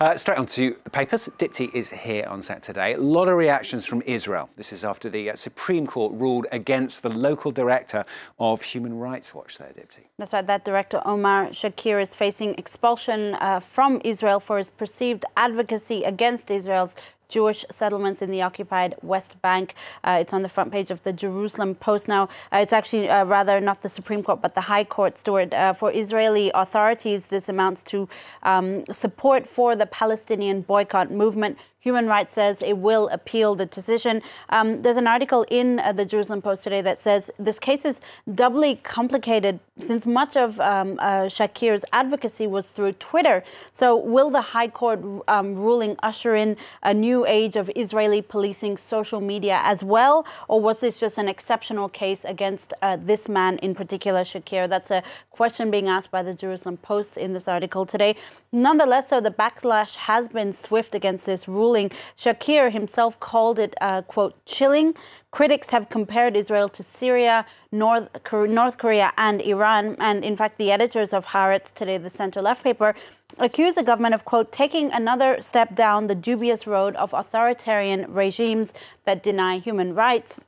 Uh, straight on to the papers. Dipti is here on set today. A lot of reactions from Israel. This is after the uh, Supreme Court ruled against the local director of Human Rights Watch there, Dipti. That's right. That director, Omar Shakir, is facing expulsion uh, from Israel for his perceived advocacy against Israel's Jewish settlements in the occupied West Bank. Uh, it's on the front page of the Jerusalem Post now. Uh, it's actually uh, rather not the Supreme Court, but the High Court, Stuart. Uh, for Israeli authorities, this amounts to um, support for the Palestinian boycott movement. Human Rights says it will appeal the decision. Um, there's an article in uh, the Jerusalem Post today that says this case is doubly complicated since much of um, uh, Shakir's advocacy was through Twitter. So, will the High Court um, ruling usher in a new age of Israeli policing social media as well? Or was this just an exceptional case against uh, this man in particular, Shakir? That's a question being asked by the Jerusalem Post in this article today. Nonetheless, so the backlash has been swift against this ruling. Shakir himself called it, uh, quote, chilling. Critics have compared Israel to Syria, North, North Korea, and Iran. And in fact, the editors of Haaretz today, the center left paper, accuse the government of, quote, taking another step down the dubious road of authoritarian regimes that deny human rights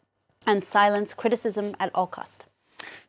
and silence criticism at all cost.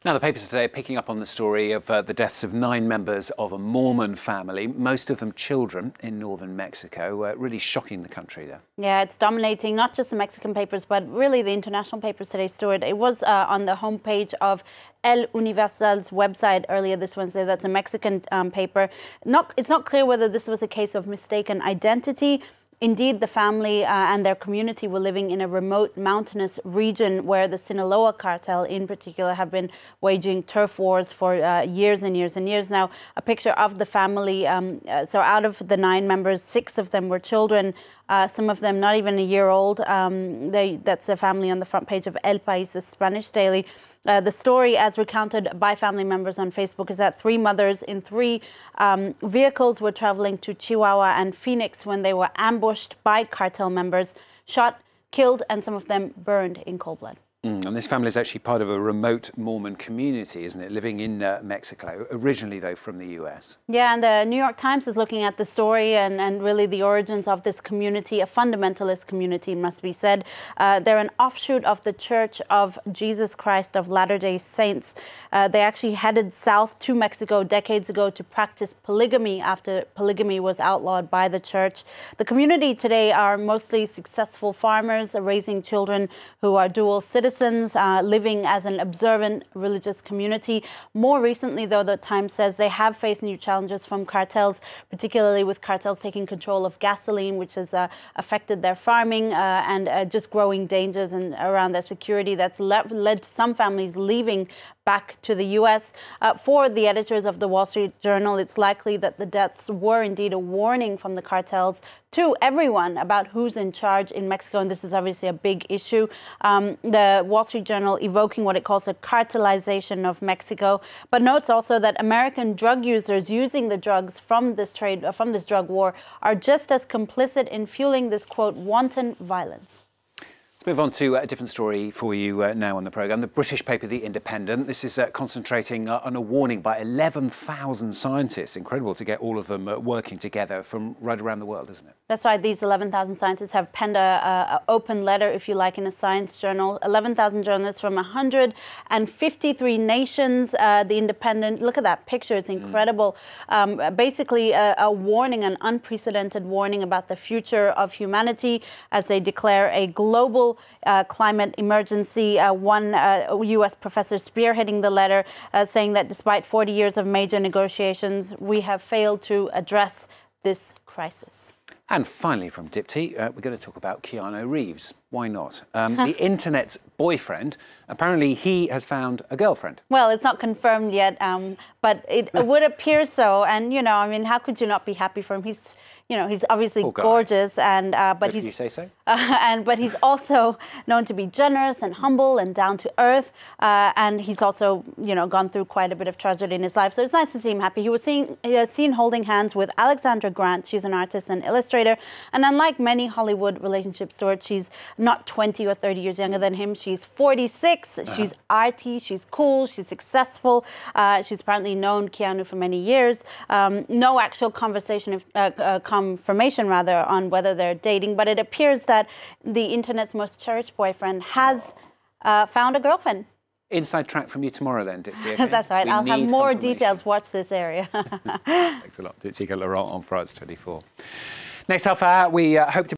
Now, the papers today are picking up on the story of uh, the deaths of nine members of a Mormon family, most of them children in northern Mexico, uh, really shocking the country there. Yeah, it's dominating not just the Mexican papers, but really the international papers today, Stuart. It was uh, on the homepage of El Universal's website earlier this Wednesday. That's a Mexican um, paper. Not, it's not clear whether this was a case of mistaken identity Indeed, the family uh, and their community were living in a remote mountainous region where the Sinaloa cartel, in particular, have been waging turf wars for uh, years and years and years now. A picture of the family. Um, uh, so, out of the nine members, six of them were children. Uh, some of them not even a year old. Um, they, that's a family on the front page of El País, a Spanish daily. Uh, the story, as recounted by family members on Facebook, is that three mothers in three um, vehicles were traveling to Chihuahua and Phoenix when they were ambushed by cartel members, shot, killed, and some of them burned in cold blood. Mm, and this family is actually part of a remote Mormon community, isn't it? Living in uh, Mexico, originally, though, from the US. Yeah, and the New York Times is looking at the story and, and really the origins of this community, a fundamentalist community, must be said. Uh, they're an offshoot of the Church of Jesus Christ of Latter day Saints. Uh, they actually headed south to Mexico decades ago to practice polygamy after polygamy was outlawed by the church. The community today are mostly successful farmers raising children who are dual citizens citizens uh, living as an observant religious community. More recently, though, the Times says they have faced new challenges from cartels, particularly with cartels taking control of gasoline, which has uh, affected their farming uh, and uh, just growing dangers and around their security. That's le led to some families leaving back to the U.S. Uh, for the editors of the Wall Street Journal, it's likely that the deaths were indeed a warning from the cartels to everyone about who's in charge in Mexico, and this is obviously a big issue. Um, the Wall Street Journal evoking what it calls a cartelization of Mexico, but notes also that American drug users using the drugs from this trade, from this drug war, are just as complicit in fueling this quote wanton violence. Let's move on to a different story for you uh, now on the programme. The British paper The Independent. This is uh, concentrating uh, on a warning by 11,000 scientists. Incredible to get all of them uh, working together from right around the world, isn't it? That's right. These 11,000 scientists have penned a, open letter, if you like, in a science journal. 11,000 journalists from 153 nations. Uh, the Independent. Look at that picture. It's mm. incredible. Mm. Um, basically, a, a warning, an unprecedented warning about the future of humanity as they declare a global uh, climate emergency. Uh, one U.S. Uh, professor spearheading the letter uh, saying that despite 40 years of major negotiations, we have failed to address this crisis. And finally, from Dipti, uh, we're going to talk about Keanu Reeves. Why not? Um, the internet's boyfriend, apparently he has found a girlfriend. Well, it's not confirmed yet, um, but it would appear so. And, you know, I mean, how could you not be happy for him? He's, you know, he's obviously gorgeous, and uh, but if he's you say so. Uh, and but he's also known to be generous and humble and down to earth, uh, and he's also, you know, gone through quite a bit of tragedy in his life. So it's nice to see him happy. He was seen, he was seen holding hands with Alexandra Grant. She's an artist and illustrator illustrator. And unlike many Hollywood relationship stories, she's not 20 or 30 years younger than him. She's 46. Uh-huh. She's arty. She's cool. She's successful. Uh, she's apparently known Keanu for many years. Um, no actual conversation, uh, uh, confirmation rather, on whether they're dating, but it appears that the internet's most cherished boyfriend has uh, found a girlfriend. Inside track from you tomorrow, then. Okay? That's right. We I'll have more details. Watch this area. Thanks a lot. Dipti Laurent on France 24. Next half hour, we uh, hope to